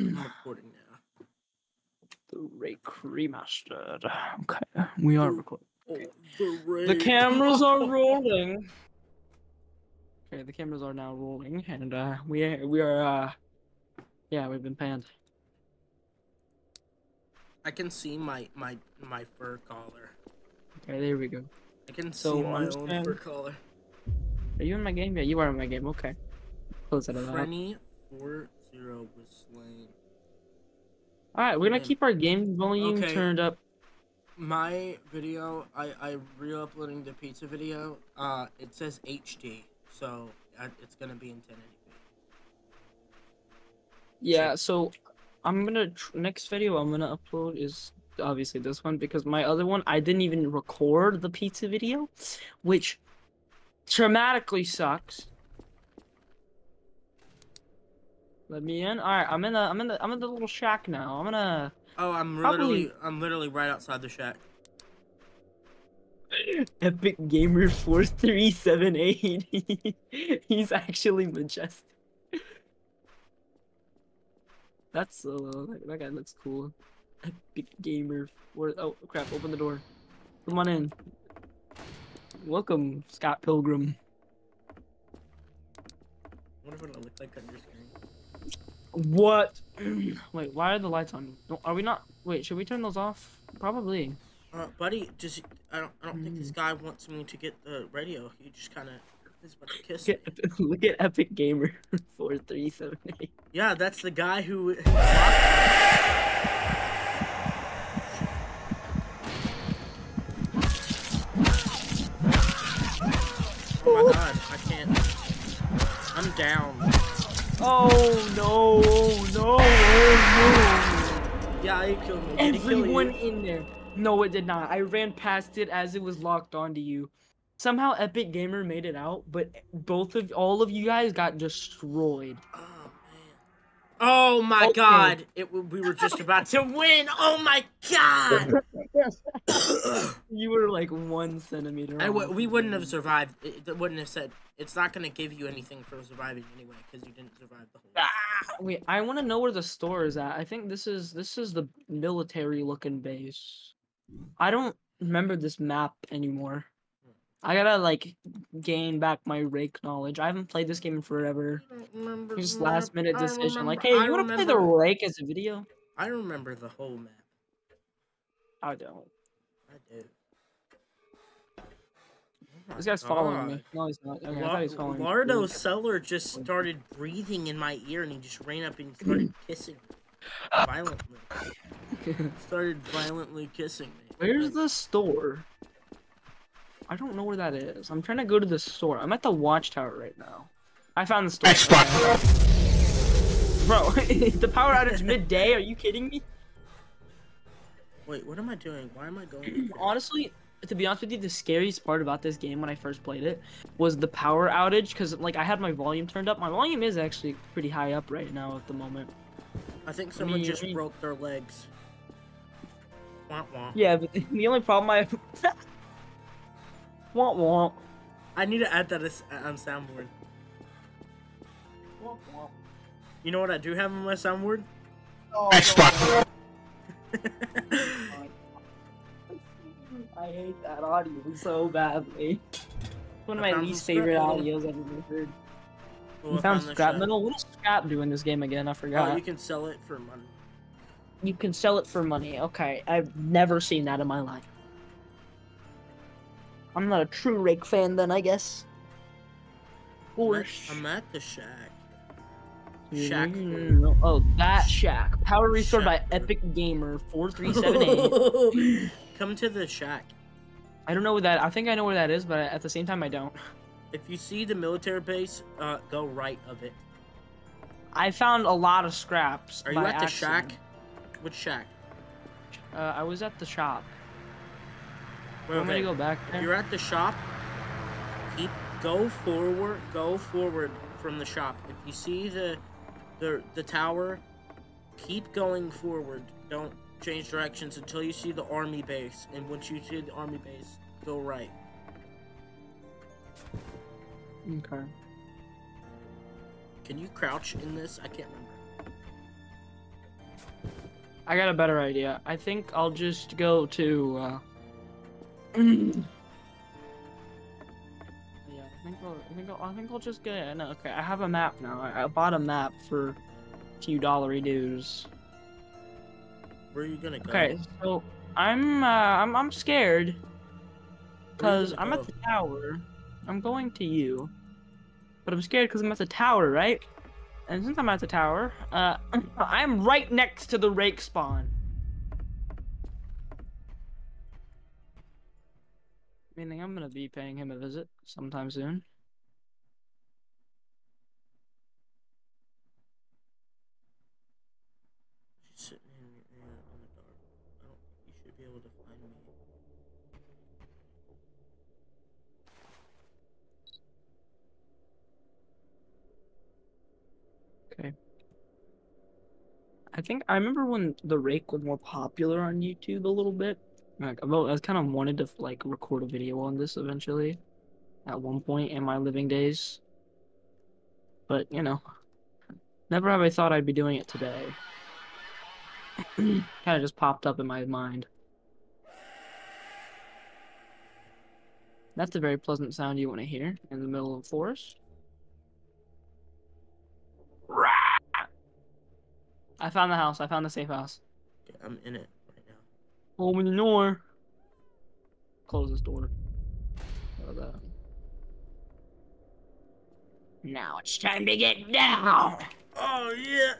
I'm recording now. The Rake remastered. Okay, we are recording. Oh, the, The cameras are rolling. Okay, the cameras are now rolling, and uh, we we are uh, yeah, we've been panned. I can see my my my fur collar. Okay, there we go. I can So, see my own fur collar. Are you in my game? Yeah, you are in my game. Okay. Close that out. Frenny four zero was slain. All right, we're gonna keep our game volume Okay. turned up. My video, I I re-uploading the pizza video. Uh, it says HD, so uh, it's gonna be in 1080p. Yeah, so I'm gonna tr- next video I'm gonna upload is obviously this one because my other one I didn't even record the pizza video, which dramatically sucks. Let me in. All right, I'm in the I'm in the I'm in the little shack now. I'm gonna Oh, I'm Probably- literally I'm literally right outside the shack. Epic Gamer four three seven eight. He's actually majestic. That's uh, that, that guy looks cool. Epic Gamer four. Oh crap! Open the door. Come on in. Welcome, Scott Pilgrim. What it look like screen? What? Wait, why are the lights on? Are we not? Wait, should we turn those off? Probably. Uh, buddy, just I don't I don't think Hmm. this guy wants me to get the radio. He just kind of is about to kiss Look me. look at Epic Gamer four three seven eight. Yeah, that's the guy who. Oh my god, I can't. I'm down. Oh no! Oh no! Oh Yeah, he killed me. no! Kill Everyone you? in there. No, it did not. I ran past it as it was locked onto you. Somehow Epic Gamer made it out, but both of all of you guys got destroyed. Ah. Oh. My Okay. god! It we were just about to win. Oh my god! You were like one centimeter. I w- we wouldn't have survived. It, it wouldn't have said it's not gonna give you anything for surviving anyway because you didn't survive the whole. Ah, wait, I want to know where the store is at. I think this is this is the military looking base. I don't remember this map anymore. I gotta like gain back my rake knowledge. I haven't played this game in forever. I remember. Just last minute I decision. Like, hey, remember- you wanna play the rake as a video? I remember the whole map. I don't. I do. Oh This guy's my following me. No, he's not. Okay, I La- thought he was following me. Lardo Seller just started breathing in my ear and he just ran up and started kissing me violently. started violently kissing me. Where's Like, the store? I don't know where that is. I'm trying to go to the store. I'm at the watchtower right now. I found the store. Bro, the power outage midday? Are you kidding me? Wait, what am I doing? Why am I going? Honestly, to be honest with you, the scariest part about this game when I first played it was the power outage because like I had my volume turned up. My volume is actually pretty high up right now at the moment. I think someone mean- just I mean- broke their legs. Wah, wah. Yeah, but the only problem I womp womp. I need to add that as, on soundboard. Womp womp. You know what I do have on my soundboard? Oh, I hate that audio so badly. One of I my least favorite metal. audios I've ever heard. Oh, You I found the scrap shot. metal? What does scrap do in this game again? I Oh, forgot. you can sell it for money. You can sell it for money. Okay, I've never seen that in my life. I'm not a true Rake fan then, I guess. I'm at, I'm at the shack. Shack for- Mm, Oh, that shack. Power restored by Shack for- Epic Gamer 4378. Come to the shack. I don't know where that. I think I know where that is, but at the same time I don't. If you see the military base, uh, go right of it. I found a lot of scraps. Are you by at the shack? Which shack? Uh, I was at the shop. Wait, Want me okay. to go back If there? you're at the shop, keep go forward. Go forward from the shop. If you see the the the tower, keep going forward. Don't change directions until you see the army base. And once you see the army base, go right. Okay. Can you crouch in this? I can't remember. I got a better idea. I think I'll just go to. Uh... yeah, I think I'll, I think I'll, I think I'll just get. No, okay, I have a map now. I, I bought a map for a few dollary dues. Where are you gonna go? Okay, so I'm uh, I'm I'm scared because I'm go? at the tower. I'm going to you, but I'm scared because I'm at the tower, right? And since I'm at the tower, uh, I'm right next to the rake spawn. Meaning I'm gonna be paying him a visit sometime soon. She's sitting in, in the dark. I don't. You should be able to find me. Okay. I think I remember when the rake was more popular on YouTube a little bit. Like, about, I kind of wanted to like record a video on this eventually, at one point in my living days. But you know, never have I thought I'd be doing it today. kind of just popped up in my mind. That's a very pleasant sound you want to hear in the middle of the forest. I found the house. I found the safe house. Okay, I'm in it. Open the door. Close this door. How about that? Now it's time to get down. Oh yeah.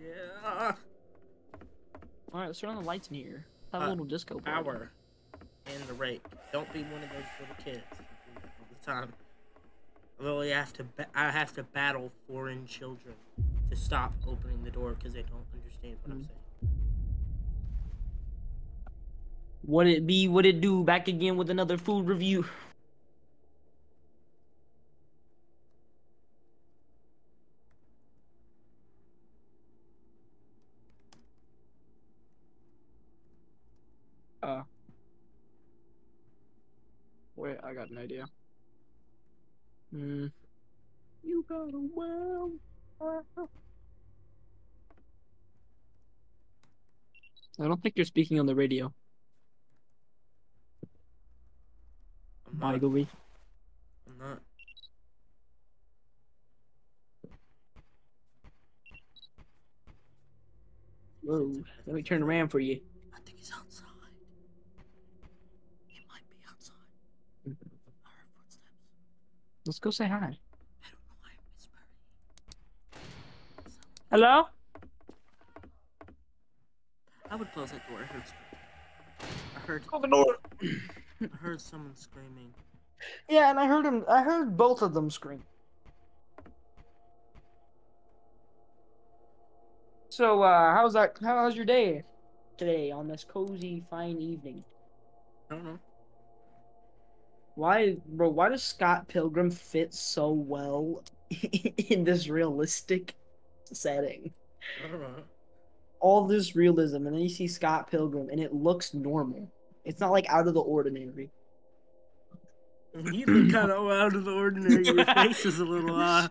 Yeah. All right, let's turn on the lights in here. Have a Uh, little disco ball. Power. And the rake. Don't be one of those little kids. who do that All the time. I really have to. Ba- I have to battle foreign children to stop opening the door because they don't understand what I'm Mm. saying. What it be? What it do? Back again with another food review. Uh. Wait, I got an idea. Hmm. You got a well. I don't think you're speaking on the radio, I'm by not. the way. I'm not. Whoa, let me turn around for you. I think he's outside. He might be outside. Mm-hmm. I heard footsteps. Let's go say hi. I don't know why I'm whispering. Hello? I would close that door. I heard. I heard. Open the door. I heard someone screaming. Yeah, and I heard him. I heard both of them scream. So, uh, how's that? How's your day today on this cozy, fine evening? I don't know. Why, bro? Why does Scott Pilgrim fit so well in this realistic setting? I don't know. All this realism, and then you see Scott Pilgrim, and it looks normal. It's not like out of the ordinary. You look kind of out of the ordinary. Your face is a little. Uh,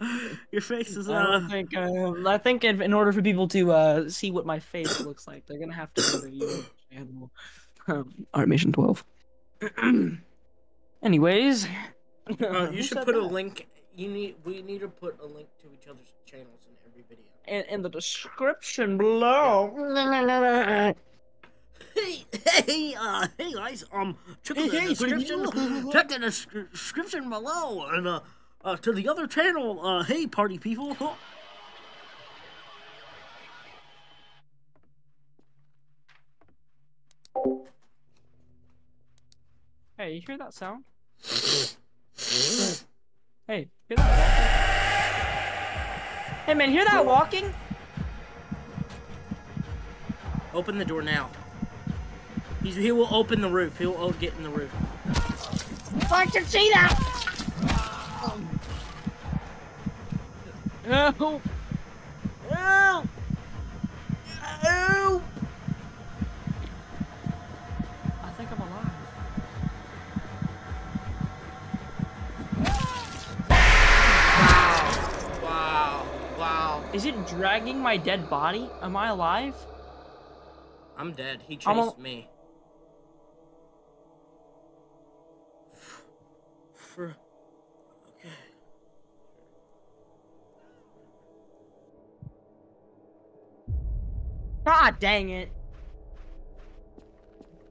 your face is. I Uh, don't think. Uh, I think in, in order for people to uh, see what my face looks like, they're gonna have to go to YouTube channel. Um, Artmation twelve. Anyways, uh, you should said put a link. You need. We need to put a link to each other's channels in every video. in, in the description below. Hey, hey, uh, hey guys, um, check Hey, the hey, description, people. check the description below, and, uh, uh, to the other channel, uh, hey, party people. Hey, you hear that sound? Hey, hear that walking? Hey man, hear that walking? Open the door now. He's, he will open the roof. He'll get in the roof. I can see that. Help! Help! Help! I think I'm alive. Wow, wow, Wow. Is it dragging my dead body? Am I alive? I'm dead. He chased I'm me. For okay. God dang it.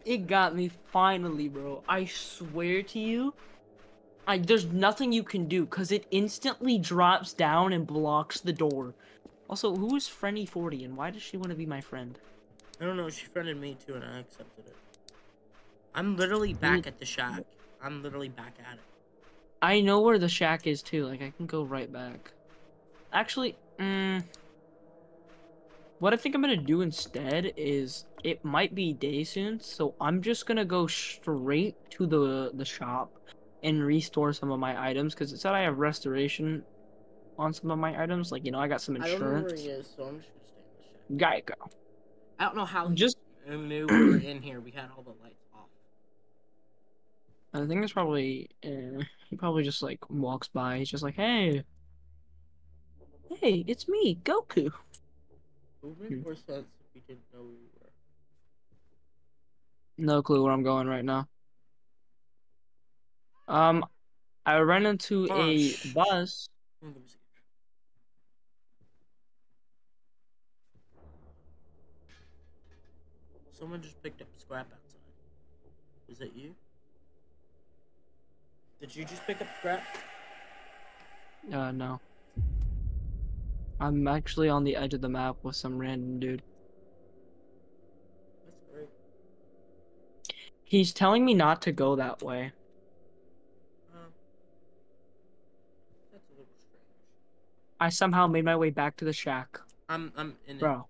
It got me finally, bro. I swear to you. I there's nothing you can do because it instantly drops down and blocks the door. Also, who is Frenny 40 and why does she want to be my friend? I don't know. She friended me too, and I accepted it. I'm literally back mm. at the shack. I'm literally back at it. I know where the shack is too. Like I can go right back. Actually, mm, what I think I'm gonna do instead is it might be day soon, so I'm just gonna go straight to the the shop and restore some of my items because it said I have restoration on some of my items. Like you know, I got some insurance. I don't know where he is, so I'm just gonna stay in the shack. Geico. I don't know how Just knew we were in here. We had all the lights. I think it's probably uh, he probably just like walks by. He's just like, hey, hey, it's me, Goku. It would Hmm. more sense if we didn't know we were. No clue where I'm going right now. Um, I ran into Oh, a bus. Let me see. Someone just picked up scrap outside. Was that you? Did you just pick up scrap? Uh, no. I'm actually on the edge of the map with some random dude. That's great. He's telling me not to go that way. Um, that's a little strange. I somehow made my way back to the shack. I'm I'm in it. Bro,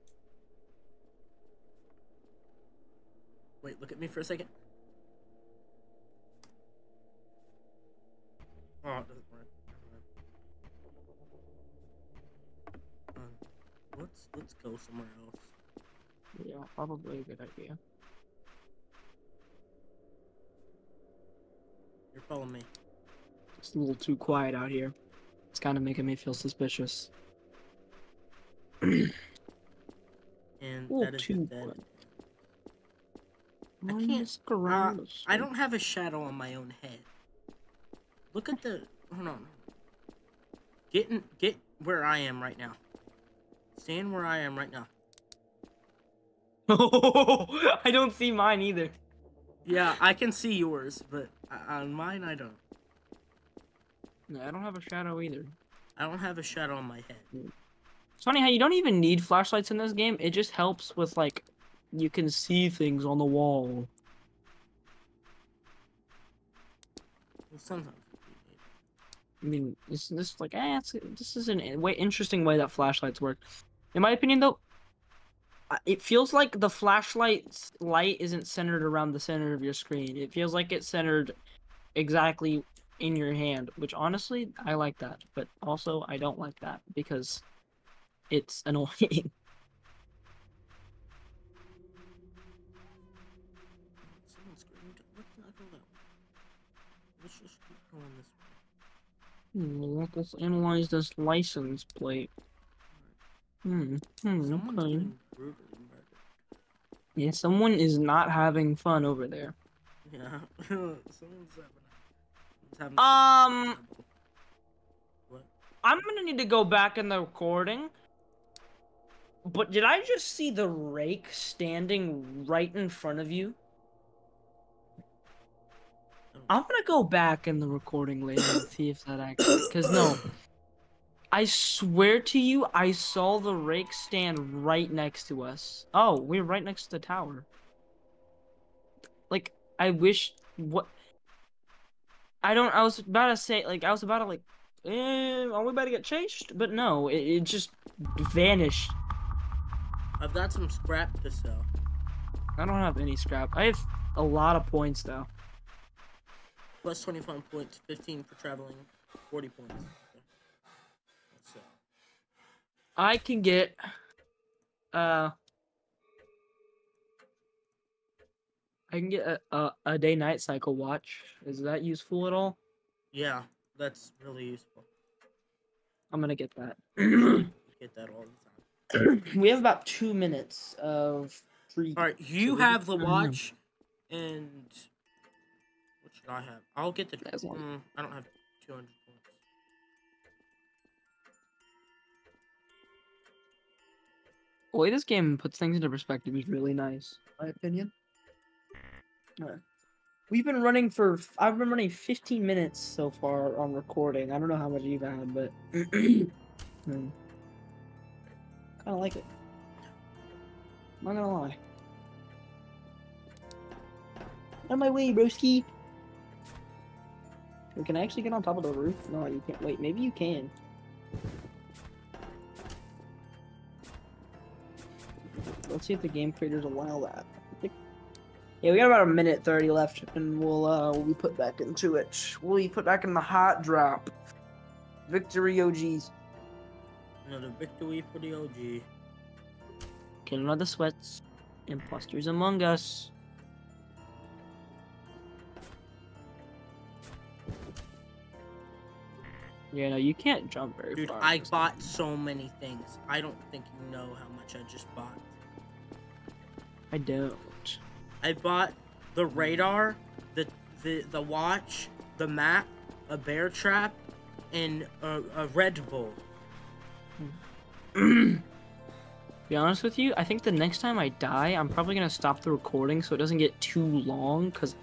Wait, look at me for a second. Oh, it doesn't work. Um, let's let's go somewhere else. yeah, probably a good idea. You're following me. It's a little too quiet out here. It's kind of making me feel suspicious. And that is two dead. I can't- gross. I don't have a shadow on my own head. Look at the. Hold on. Get in, get where I am right now. Stand where I am right now. Oh, I don't see mine either. Yeah, I can see yours, but uh, on mine I don't. No, I don't have a shadow either. I don't have a shadow on my head. It's funny how you don't even need flashlights in this game. It just helps with like you can see things on the wall. Well, sometimes. I mean, this this like eh, this is an way interesting way that flashlights work. In my opinion, though, it feels like the flashlight's light isn't centered around the center of your screen. It feels like it's centered exactly in your hand, which honestly I like that, but also I don't like that because it's annoying. Going this way. Hmm, let's analyze this license plate. Hmm. Hmm. Okay. Yeah, someone is not having fun over there. Yeah. someone's having. Having Um. What? I'm gonna need to go back in the recording. But did I just see the rake standing right in front of you? I'm gonna go back in the recording later and see if that actually. Because no. I swear to you, I saw the rake stand right next to us. Oh, we're right next to the tower. Like, I wish. What. I don't. I was about to say, like, I was about to, like, eh, are we about to get chased? But no, it, it just vanished. I've got some scrap to sell. I don't have any scrap. I have a lot of points, though. Plus 25 points, 15 for traveling, 40 points. So, I can get uh I can get a, a, a day night cycle watch. Is that useful at all? yeah, that's really useful. I'm gonna get that. get that all the time. we have about two minutes of free. All right, you have the watch, and what I have? I'll get the. As long- Mm, I don't have two hundred points. The way this game puts things into perspective is really nice, my opinion. Alright. We've been running for. I've been running 15 minutes so far on recording. I don't know how much you've had, but. kind of like it. I'm not gonna lie. On my way, broski. Wait, Can I actually get on top of the roof? No, you can't. Wait, maybe you can. Let's see if the game creators allow that. Yeah, we got about a minute thirty left, and we'll uh we'll be put back into it. We'll be put back in the hot drop. Victory OGs. Another victory for the OG. Killing all the sweats. Imposters among us. Yeah, no, you can't jump very Dude, far. I in this bought so many things. I don't think you know how much I just bought. I don't. I bought the radar, the the the watch, the map, a bear trap, and a, a Red Bull. Hmm. be honest with you, I think the next time I die, I'm probably gonna stop the recording so it doesn't get too long. Cause,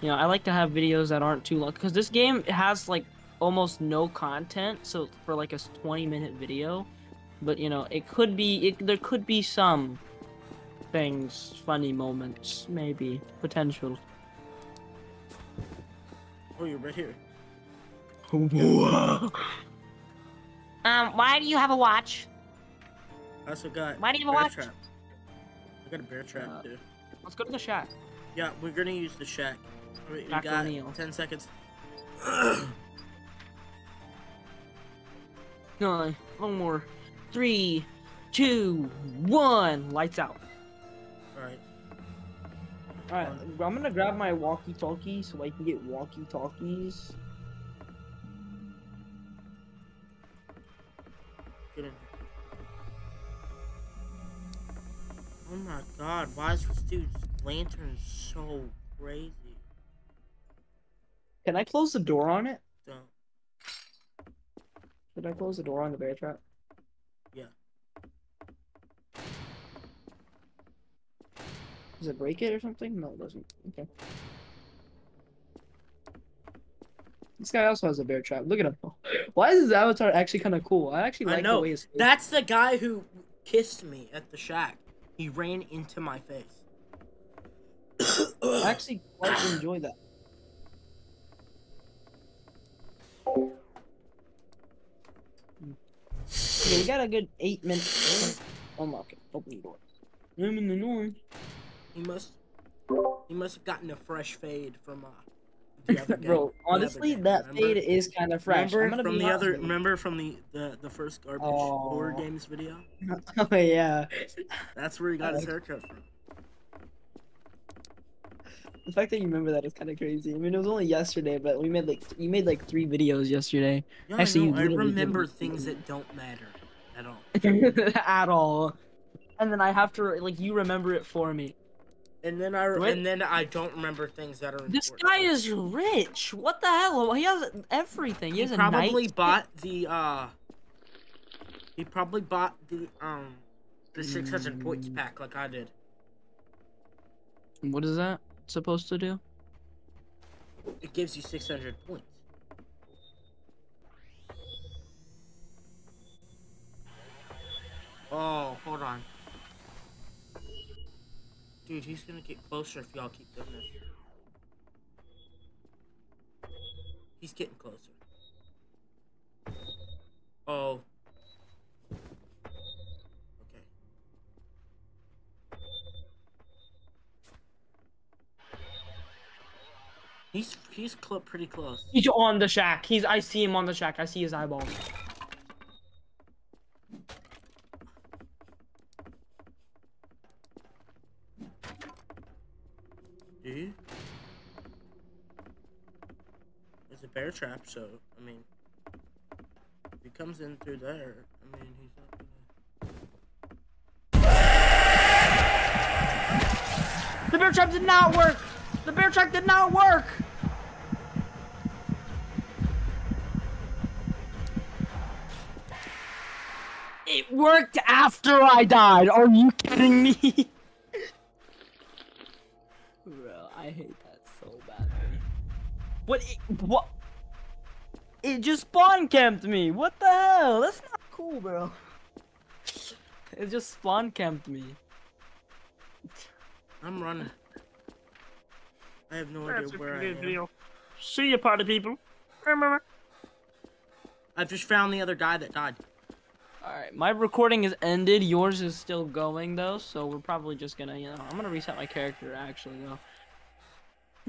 you know, I like to have videos that aren't too long. Cause this game has like almost no content, so for like a 20 minute video, but you know, it could be, it, there could be some things, funny moments, maybe potential. Oh, you're right here. Um, why do you have a watch? I also got Why do you have a bear watch? trap. I got a bear trap Uh, too. Let's go to the shack. Yeah, we're gonna use the shack. Alright, we Shack got O'Neal. ten seconds. Nine, one more. Three, two, one. Lights out. Alright. Alright, I'm gonna grab my walkie-talkie so I can get walkie-talkies. Get in. Oh my god, why is this dude's lantern so crazy? Can I close the door on it? Did I close the door on the bear trap? Yeah. Does it break it or something? No, it doesn't. Okay. This guy also has a bear trap. Look at him. Why is his avatar actually kind of cool? I actually I like know. the way his That's the guy who kissed me at the shack. He ran into my face. I actually quite enjoy that. Yeah, we got a good eight minutes. Unlock it. Open the door. I'm in the north. He must. He must have gotten a fresh fade from uh. The other game. Bro, The other honestly, that remember? fade is kind of fresh. I'm Remember from the other? honest. Remember from the the the first garbage horror games video? oh yeah. That's where he got his haircut from. The fact that you remember that is kind of crazy. I mean, it was only yesterday, but we made like you made like three videos yesterday Yeah, Actually, I, you I remember things that don't matter at all. at all, and then I have to like you remember it for me. And then I What? and then I don't remember things that are. This guy is rich. What the hell? He has everything. He, He has probably night- bought the uh. He probably bought the um, the six hundred points Mm. pack like I did. What is that supposed to do? It gives you six hundred points. Oh, hold on. Dude, he's gonna get closer if y'all keep doing this. He's getting closer. Oh. Okay. He's he's cl- pretty close. He's on the shack. He's. I see him on the shack. I see his eyeballs. Do you? It's a bear trap, so I mean, if he comes in through there, I I mean, he's not gonna. The bear trap did not work. The bear trap did not work. It worked after I died. Are you kidding me? Bro, I hate that so badly. What? What? It just spawn camped me. What the hell? That's not cool, bro. It just spawn camped me. I'm running. I have no That's idea a where I good am. deal. See you, party people. I've just found the other guy that died. Alright, my recording is ended. Yours is still going though, so we're probably just gonna, you know, I'm gonna reset my character actually though.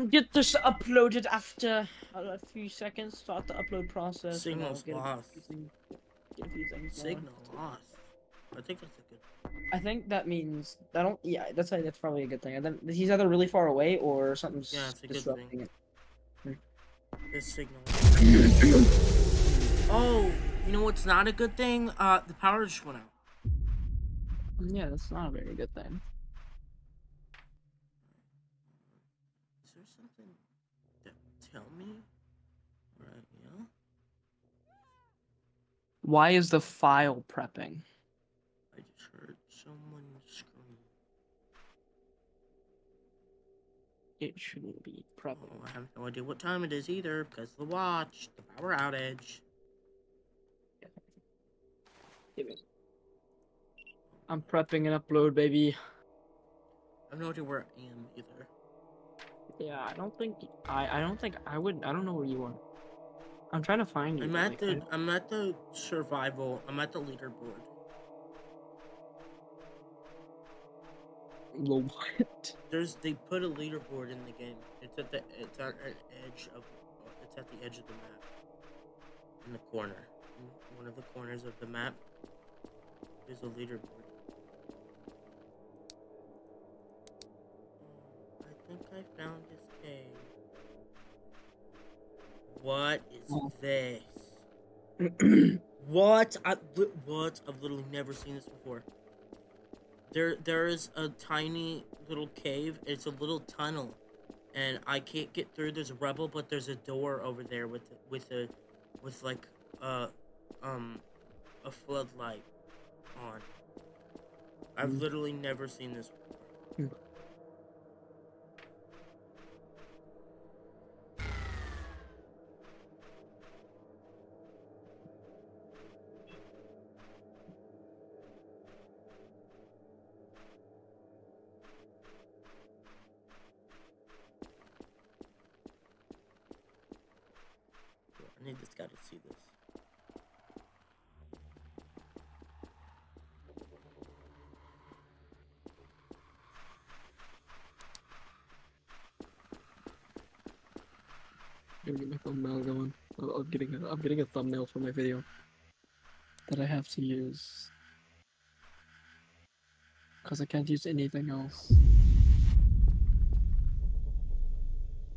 Get this uploaded after a, a few seconds. Start the upload process. Signal's get a lost. few get a few things going. Signal lost. I think that's a good. I think that means I don't. Yeah, that's a, that's probably a good thing. And then he's either really far away or something's Yeah, it's a good disrupting thing. it. This signal. oh, you know what's not a good thing? Uh, the power just went out. Yeah, that's not a very good thing. There something that tell me? Right, yeah. Why is the file prepping? I just heard someone scream. It shouldn't be Oh. I have no idea what time it is either because the watch, the power outage. Give it. I'm prepping an upload, baby. I have no idea where I am either. Yeah, I don't think I. I don't think I would. I don't know where you are. I'm trying to find you. I'm at like, the I'm at the survival. I'm at the leaderboard. I- what? There's they put a leaderboard in the game. It's at the it's at an edge of it's at the edge of the map. In the corner. In one of the corners of the map. There's a leaderboard. Think I found this cave. What is Oh. this? What? I, what? I've literally never seen this before. There, there is a tiny little cave. It's a little tunnel, and I can't get through. There's a rebel, but there's a door over there with with a with like uh um a floodlight on. I've Mm. literally never seen this. Before. This guy to see this. i Gonna get my thumbnail going. I'm, I'm getting a, I'm getting a thumbnail for my video that I have to use because I can't use anything else.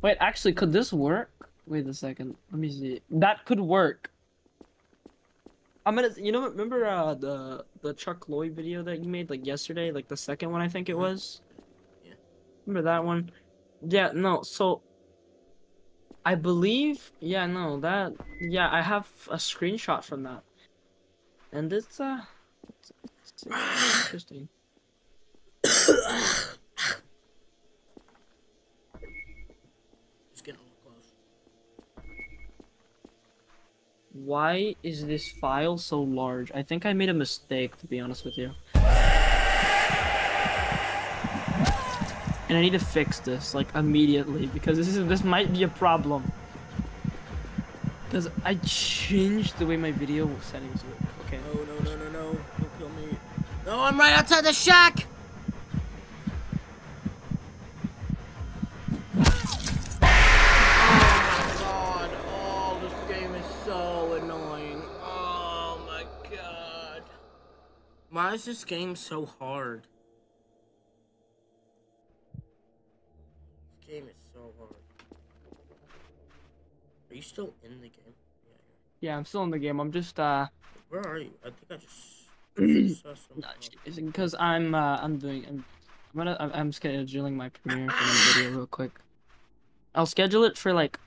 Wait, actually, could this work? Wait a second. Let me see. That could work. I'm gonna. You know, remember uh, the the Chuck Lloyd video that you made like yesterday, like the second one I think it Mhm. was. Yeah. Remember that one? Yeah. No. So I believe, yeah, no, that, yeah, I have a screenshot from that, and it's uh, it's, it's, it's interesting. Why is this file so large? I think I made a mistake, to be honest with you. And I need to fix this, like, immediately, because this is, this might be a problem. Because I changed the way my video settings work, okay? No, no, no, no, no. Don't kill me. No, I'm right outside the shack! Why is this game so hard? This game is so hard. Are you still in the game? Yeah. Yeah, I'm still in the game, I'm just, uh, Where are you? I think I just saw some. because I'm uh, I'm doing I'm, I'm gonna I'm, I'm scheduling my premiere for my video real quick. I'll schedule it for like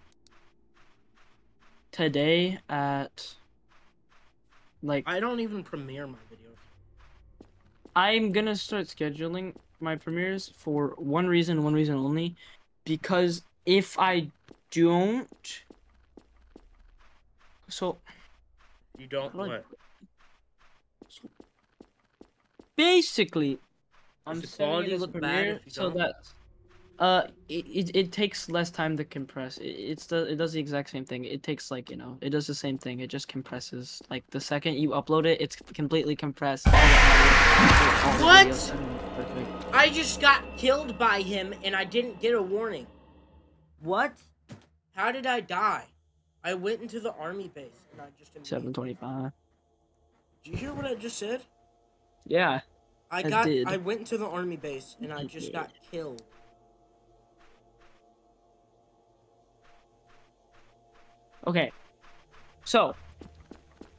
today at like I don't even premiere my videos. I'm gonna start scheduling my premieres for one reason, one reason only, because if I don't, so You don't I what? basically, I'm the quality look premiere if you so that uh it, it, it takes less time to compress. It, it's the it does the exact same thing. It takes like you know it does the same thing. It just compresses. Like the second you upload it, it's completely compressed. all the audio, all the What? videos, everything's perfect. I just got killed by him and I didn't get a warning. What? How did I die? I went into the army base and I just. Seven twenty-five. Did you hear what I just said? Yeah. I I got. did. I went into the army base and I just got killed. Okay. So,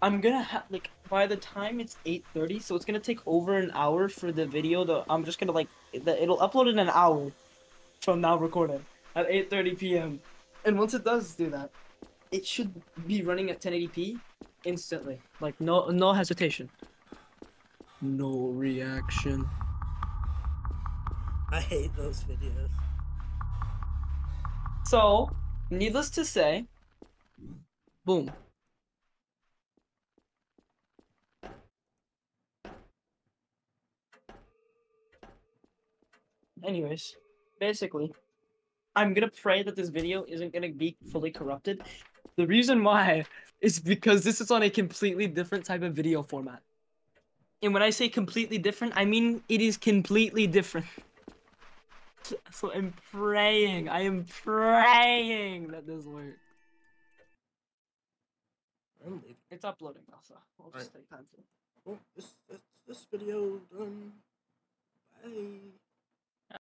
I'm gonna have like by the time it's 8:30, so it's gonna take over an hour for the video. Though I'm just gonna like the, it'll upload in an hour from now recording at 8:30 p.m. And once it does do that, it should be running at 1080p instantly. Like no no hesitation. No reaction. I hate those videos. So, needless to say, boom. Anyways, basically, I'm gonna pray that this video isn't gonna be fully corrupted. The reason why is because this is on a completely different type of video format. And when I say completely different, I mean it is completely different. So I'm praying. I am praying that this works. I'm leaving. It's uploading also. We'll just take time to. Well, this, this this video done. Bye.